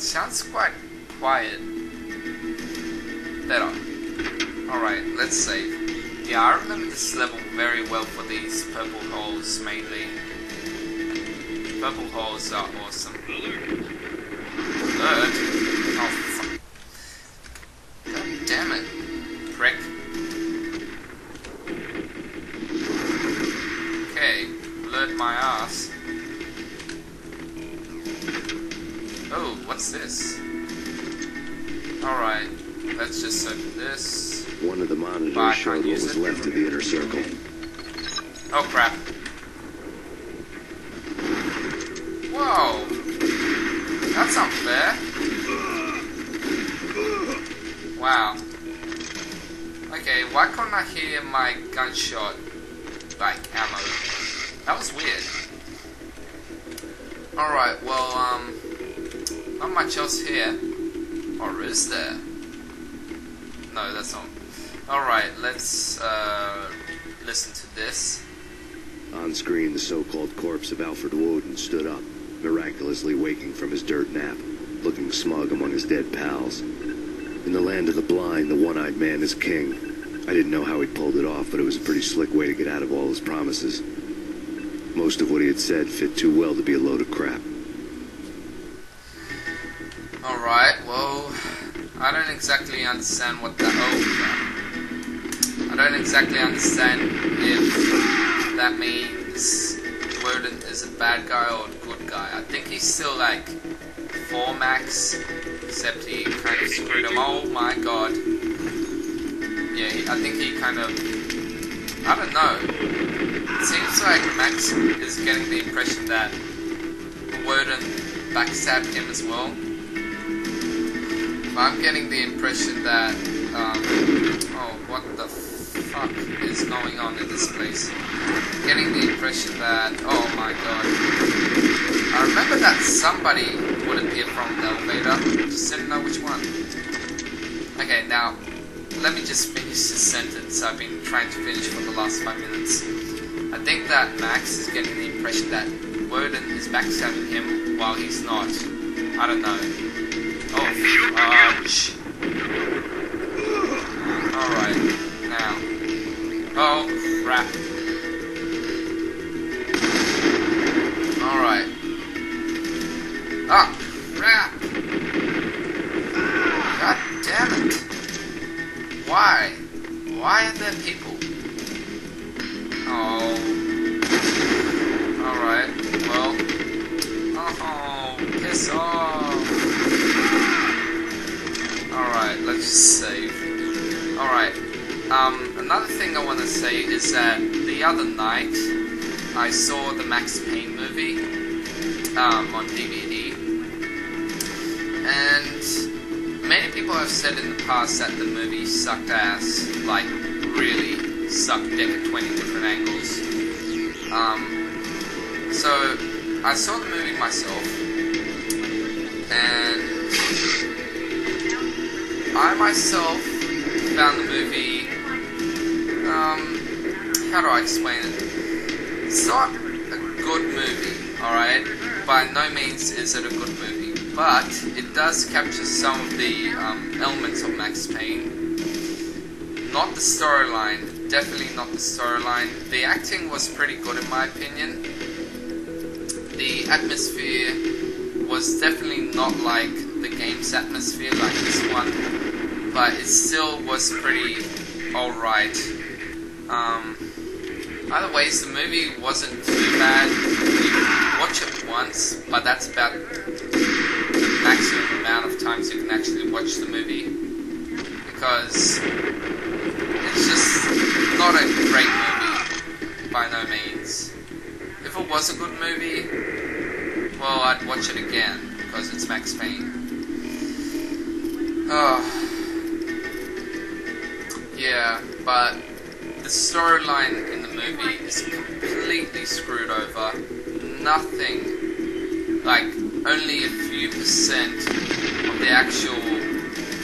sounds quite quiet. Better. Alright, let's save. Yeah, I remember this level very well for these purple holes mainly. Purple holes are awesome. Alert! Oh, fuck. God damn it. Prick. Okay, alert my ass. What's this? Alright, let's just open this. One of the monitors showed what was left of the inner circle. Oh crap. Whoa! That's unfair. Wow. Okay, why couldn't I hear my gunshot, like, ammo? That was weird. Alright, well, um, not much else here. Or is there? No, that's not. Alright, let's, uh, listen to this. On screen, the so-called corpse of Alfred Woden stood up, miraculously waking from his dirt nap, looking smug among his dead pals. In the land of the blind, the one-eyed man is king. I didn't know how he pulled it off, but it was a pretty slick way to get out of all his promises. Most of what he had said fit too well to be a load of crap. Alright, well, I don't exactly understand what. Oh, crap. I don't exactly understand if that means Woden is a bad guy or a good guy. I think he's still like 4 max, except he kind of screwed him. Oh my god. Yeah, I think he kind of. I don't know. It seems like Max is getting the impression that Woden backstabbed him as well. I'm getting the impression that, um, oh, what the fuck is going on in this place? Getting the impression that, oh my god. I remember that somebody would appear from the elevator, just didn't know which one. Okay, now, let me just finish this sentence I've been trying to finish for the last five minutes. I think that Max is getting the impression that Woden is backstabbing him while he's not. I don't know. Oh. Alright, now. Oh, crap. Alright. Ah, crap! God damn it! Why? Why are there people? Oh. Alright, well. Oh, piss off. Alright, let's save. Alright, um, another thing I want to say is that the other night I saw the Max Payne movie um, on DVD, and many people have said in the past that the movie sucked ass, like really sucked dick at 20 different angles. Um, so I saw the movie myself, I myself found the movie. Um, how do I explain it? It's not a good movie, alright? By no means is it a good movie, but it does capture some of the um, elements of Max Payne. Not the storyline, definitely not the storyline. The acting was pretty good in my opinion. The atmosphere was definitely not like the game's atmosphere like this one, but it still was pretty alright. Um, either ways, the movie wasn't too bad. You watch it once, but that's about the maximum amount of times you can actually watch the movie. Because it's just not a great movie, by no means. If it was a good movie, well, I'd watch it again, because it's Max Payne. Oh. Yeah, but the storyline in the movie is completely screwed over. Nothing, like only a few percent of the actual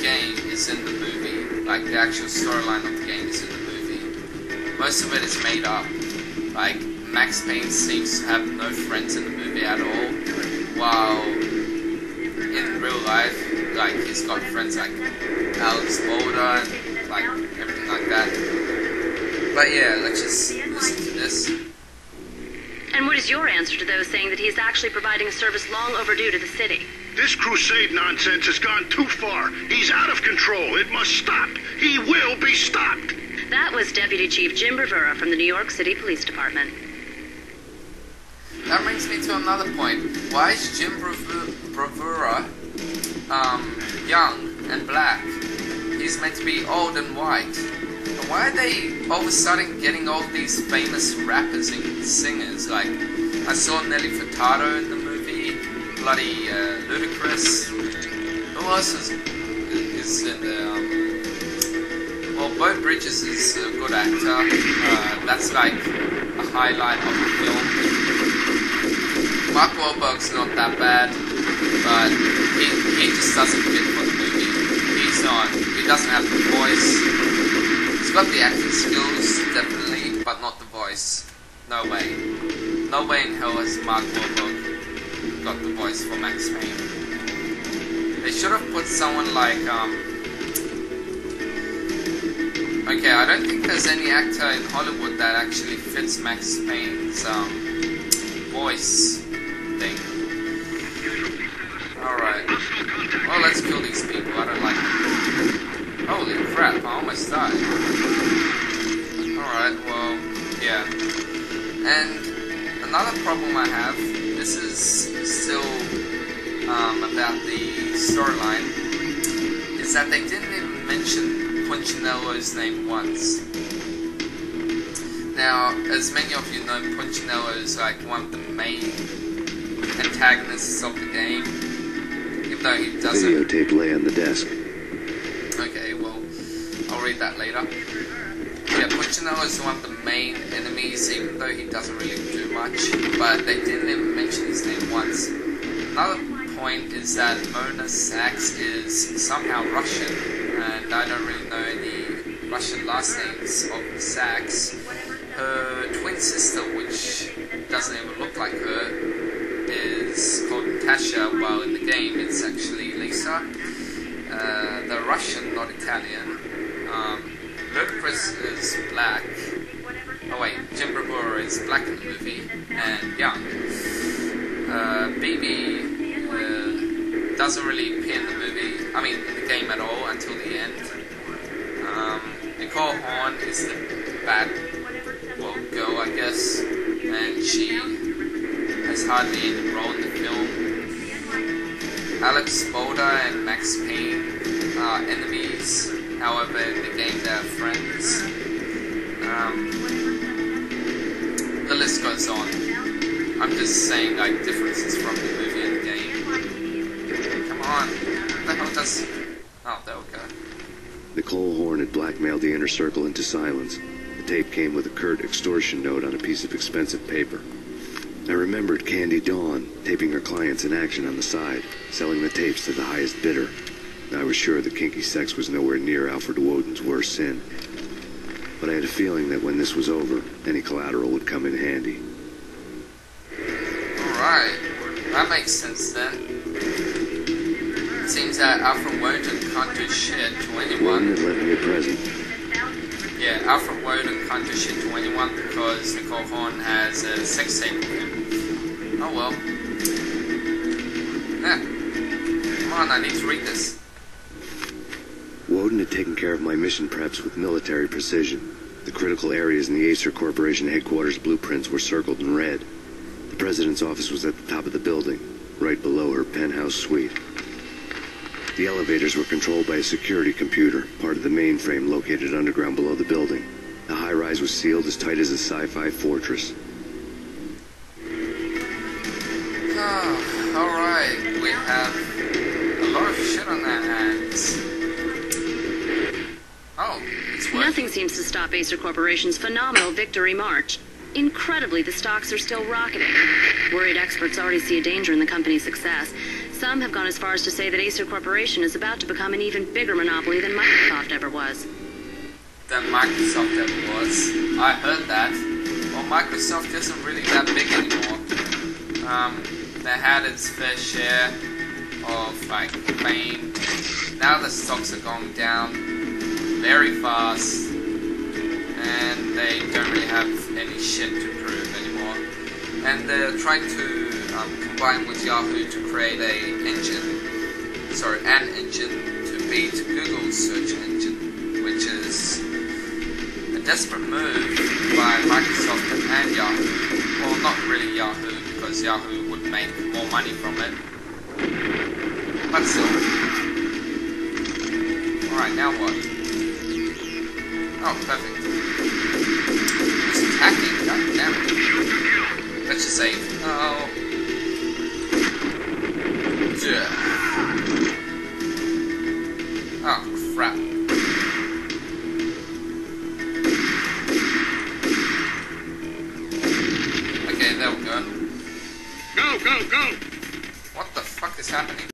game is in the movie. Like the actual storyline of the game is in the movie. Most of it is made up. Like Max Payne seems to have no friends in the movie at all, while in real life he's got friends like Alex Balder and like everything like that. But yeah, let's just listen to this. And what is your answer to those saying that he's actually providing a service long overdue to the city? This crusade nonsense has gone too far. He's out of control. It must stop. He will be stopped. That was Deputy Chief Jim Bravura from the New York City Police Department. That brings me to another point. Why is Jim Bravu- Bravura um, young and black? He's meant to be old and white. And why are they all of a sudden getting all these famous rappers and singers? Like, I saw Nelly Furtado in the movie, bloody uh, Ludacris. Who else is, is in the. Um, well, Beau Bridges is a good actor. Uh, that's like a highlight of the film. Mark Wahlberg's not that bad, but he, he just doesn't fit for the movie. He's not, he doesn't have the voice. He's got the acting skills, definitely, but not the voice. No way. No way in hell has Mark Wahlberg got the voice for Max Payne. They should have put someone like, um, Okay, I don't think there's any actor in Hollywood that actually fits Max Payne's um, voice Well, let's kill these people. I don't like them. Holy crap, I almost died. Alright, well, yeah. And another problem I have, this is still um, about the storyline, is that they didn't even mention Punchinello's name once. Now, as many of you know, Punchinello is like one of the main antagonists of the game, though he doesn't. Videotape lay on the desk. Okay, well, I'll read that later. Yeah, Punchinello is one of the main enemies, even though he doesn't really do much. But they didn't even mention his name once. Another point is that Mona Sax is somehow Russian, and I don't really know any Russian last names of Sax. Her twin sister, which doesn't even look like her, is called Tasha, while in the game it's actually Lisa. Uh, the Russian, not Italian. Um, is black. Oh wait, Jim Bravura is black in the movie and young. Uh, BB uh, doesn't really appear in the movie. I mean, in the game at all until the end. Um, Nicole Horne is the bad, well, girl, I guess, and she any role in the film. Alex Balder and Max Payne are enemies. However, in the game they're friends. Um, the list goes on. I'm just saying like differences from the movie and the game. Come on, what the hell does? Oh, there we go. Nicole Horne had blackmailed the inner circle into silence. The tape came with a curt extortion note on a piece of expensive paper. I remembered Candy Dawn taping her clients in action on the side, selling the tapes to the highest bidder. I was sure that kinky sex was nowhere near Alfred Woden's worst sin. But I had a feeling that when this was over, any collateral would come in handy. Alright, that makes sense then. Seems that Alfred Woden can't do shit to anyone. had left me a present. Yeah, Alfred Woden can't do shit to anyone because Nicole Horne has a sex tape with him. Oh well. Come on, I need to read this. Woden had taken care of my mission preps with military precision. The critical areas in the Aesir Corporation headquarters blueprints were circled in red. The president's office was at the top of the building, right below her penthouse suite. The elevators were controlled by a security computer, part of the mainframe located underground below the building. The high rise was sealed as tight as a sci fi fortress. Alright. We have a lot of shit on our hands. Oh, it's working. Nothing seems to stop Aesir Corporation's phenomenal victory march. Incredibly, the stocks are still rocketing. Worried experts already see a danger in the company's success. Some have gone as far as to say that Aesir Corporation is about to become an even bigger monopoly than Microsoft ever was. than Microsoft ever was. I heard that. Well, Microsoft isn't really that big anymore. Um, they had its fair share of like fame now the stocks are going down very fast, and they don't really have any shit to prove anymore. And they're trying to um, combine with Yahoo to create a engine, sorry, an engine to beat Google's search engine, which is a desperate move by Microsoft and Yahoo. Well, not really Yahoo, because Yahoo make more money from it. But still. Alright, now what? Oh, perfect. It's attacking, god damn it.